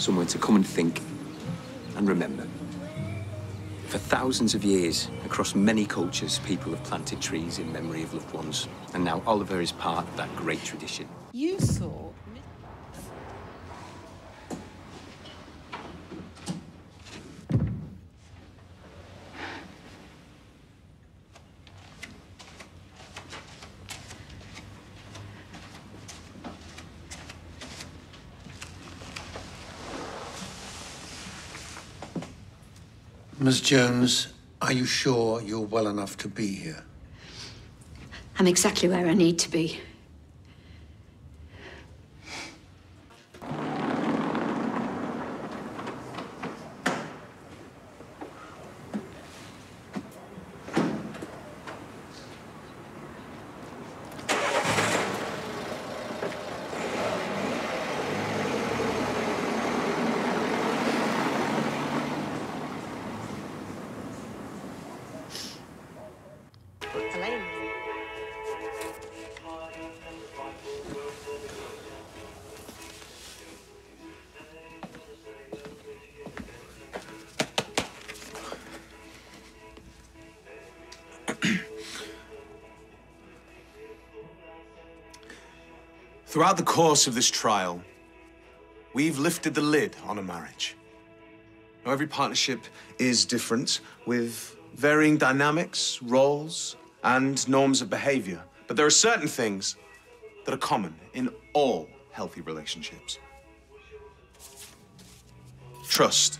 somewhere to come and think and remember. For thousands of years, across many cultures, people have planted trees in memory of loved ones. And now Oliver is part of that great tradition. You saw. Miss Jones, are you sure you're well enough to be here? I'm exactly where I need to be. Throughout the course of this trial, we've lifted the lid on a marriage. Now, every partnership is different, with varying dynamics, roles, and norms of behavior. But there are certain things that are common in all healthy relationships. Trust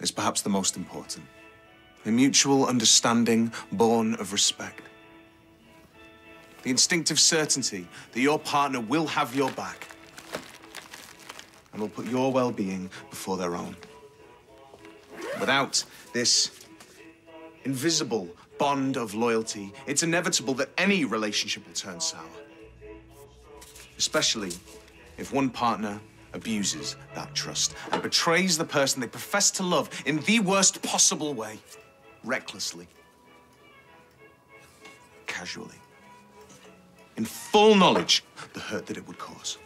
is perhaps the most important. A mutual understanding born of respect. The instinctive certainty that your partner will have your back and will put your well-being before their own. Without this invisible bond of loyalty, it's inevitable that any relationship will turn sour. Especially if one partner abuses that trust and betrays the person they profess to love in the worst possible way, recklessly, casually in full knowledge the hurt that it would cause.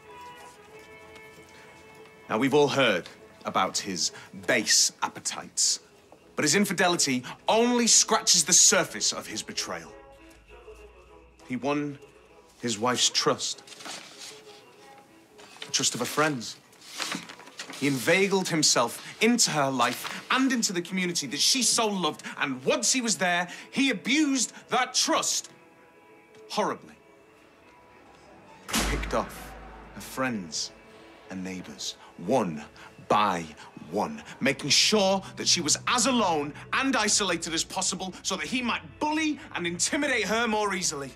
Now, we've all heard about his base appetites, but his infidelity only scratches the surface of his betrayal. He won his wife's trust, the trust of her friends. He inveigled himself into her life and into the community that she so loved, and once he was there, he abused that trust horribly picked off her friends and neighbors, one by one, making sure that she was as alone and isolated as possible so that he might bully and intimidate her more easily.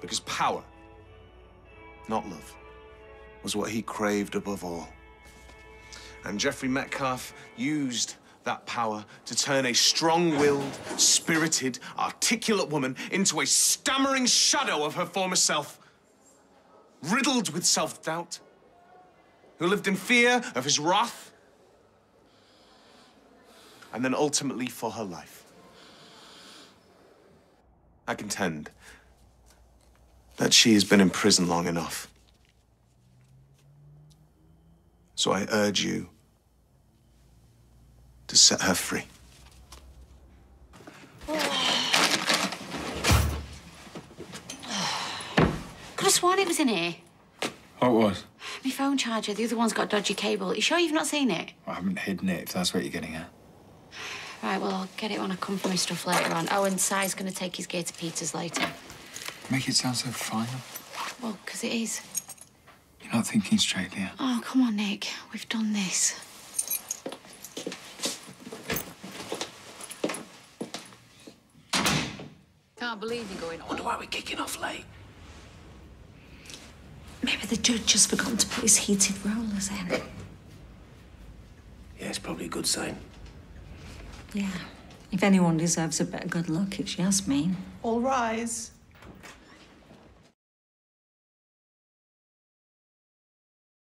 Because power, not love, was what he craved above all. And Geoffrey Metcalfe used that power to turn a strong-willed, spirited, articulate woman into a stammering shadow of her former self, riddled with self-doubt, who lived in fear of his wrath, and then ultimately for her life. I contend that she has been in prison long enough. So I urge you to set her free. Could have sworn it was in here. Oh, what was? My phone charger. The other one's got dodgy cable. You sure you've not seen it? I haven't hidden it, if that's what you're getting at. Right, well, I'll get it when I come for my stuff later on. Oh, and Si's going to take his gear to Peter's later. Make it sound so final. Well, because it is. You're not thinking straight, Leah. Oh, come on, Nick. We've done this. Can't believe you're going. I wonder why we're kicking off late. Maybe the judge just forgot to put his heated rollers in. Yeah, it's probably a good sign. Yeah. If anyone deserves a bit of good luck, it's Yasmin. All rise.